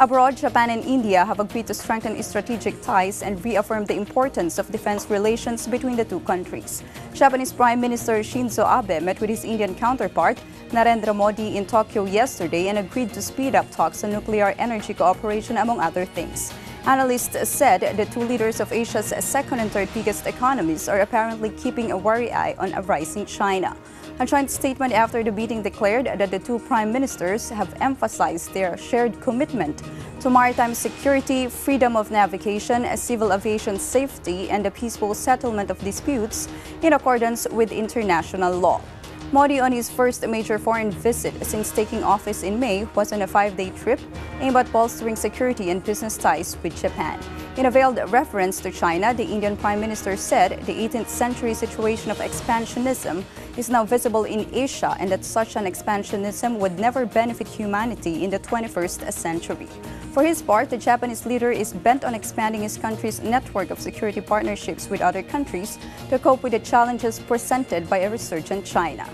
Abroad, Japan and India have agreed to strengthen strategic ties and reaffirm the importance of defense relations between the two countries. Japanese Prime Minister Shinzo Abe met with his Indian counterpart, Narendra Modi, in Tokyo yesterday and agreed to speed up talks on nuclear energy cooperation, among other things. Analysts said the two leaders of Asia's second and third biggest economies are apparently keeping a wary eye on a rising China. A joint statement after the meeting declared that the two prime ministers have emphasized their shared commitment to maritime security, freedom of navigation, civil aviation safety, and the peaceful settlement of disputes in accordance with international law. Modi, on his first major foreign visit since taking office in May, was on a five-day trip aimed at bolstering security and business ties with Japan. In a veiled reference to China, the Indian Prime Minister said the 18th century situation of expansionism is now visible in Asia and that such an expansionism would never benefit humanity in the 21st century. For his part, the Japanese leader is bent on expanding his country's network of security partnerships with other countries to cope with the challenges presented by a resurgent China.